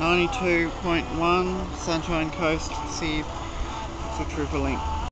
92.1 Sunshine Coast, Sea it's a link.